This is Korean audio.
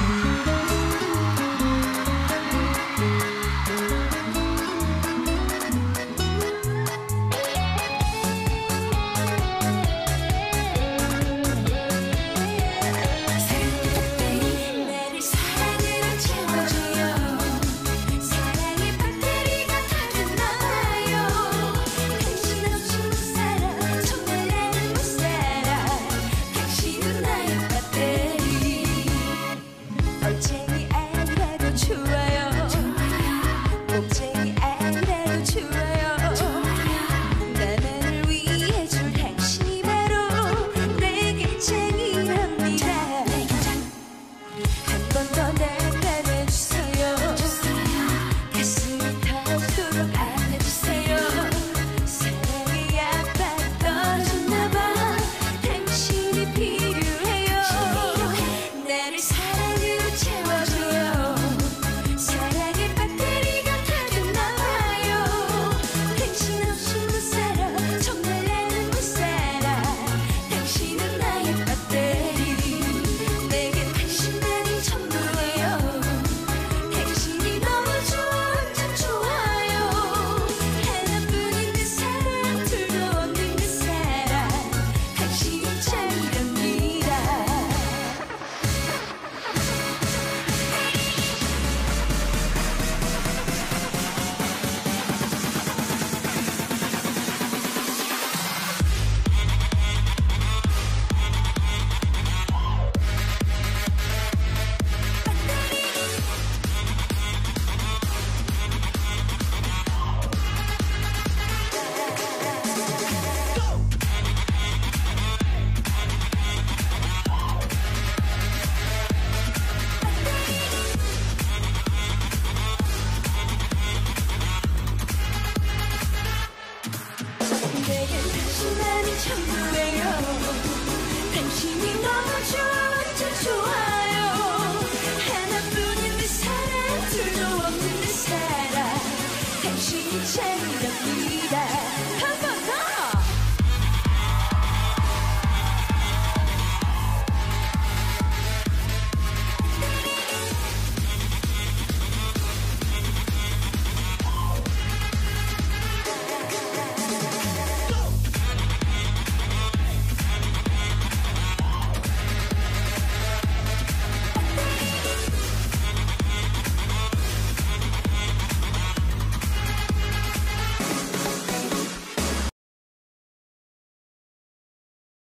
Bye. 당신이 너무 좋은 좋아요. 하나뿐인 내 사랑 둘도 없는 사랑. 당신이 제일